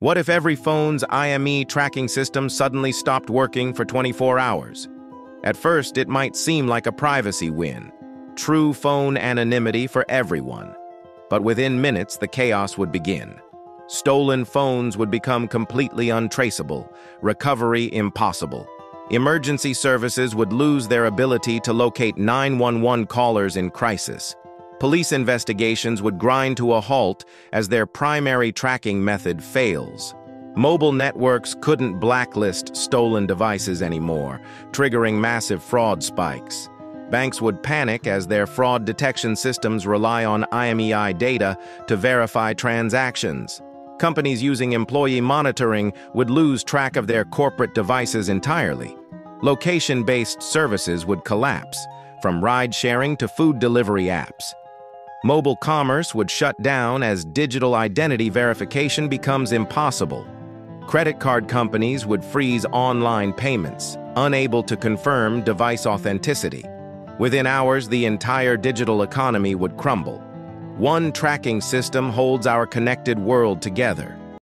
What if every phone's IMEI tracking system suddenly stopped working for 24 hours? At first, it might seem like a privacy win. True phone anonymity for everyone. But within minutes, the chaos would begin. Stolen phones would become completely untraceable, recovery impossible. Emergency services would lose their ability to locate 911 callers in crisis. Police investigations would grind to a halt as their primary tracking method fails. Mobile networks couldn't blacklist stolen devices anymore, triggering massive fraud spikes. Banks would panic as their fraud detection systems rely on IMEI data to verify transactions. Companies using employee monitoring would lose track of their corporate devices entirely. Location-based services would collapse, from ride-sharing to food delivery apps. Mobile commerce would shut down as digital identity verification becomes impossible. Credit card companies would freeze online payments, unable to confirm device authenticity. Within hours, the entire digital economy would crumble. One tracking system holds our connected world together.